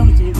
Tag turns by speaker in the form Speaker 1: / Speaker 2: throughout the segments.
Speaker 1: Mom,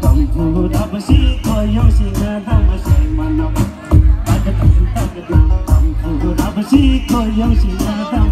Speaker 1: 荡夫打不西，可有心人帮不西？满闹，荡夫打不西，可有心人。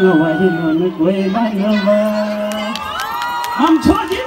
Speaker 1: बाङ्गो भयो भन्नु कोही बाङ्गो भयो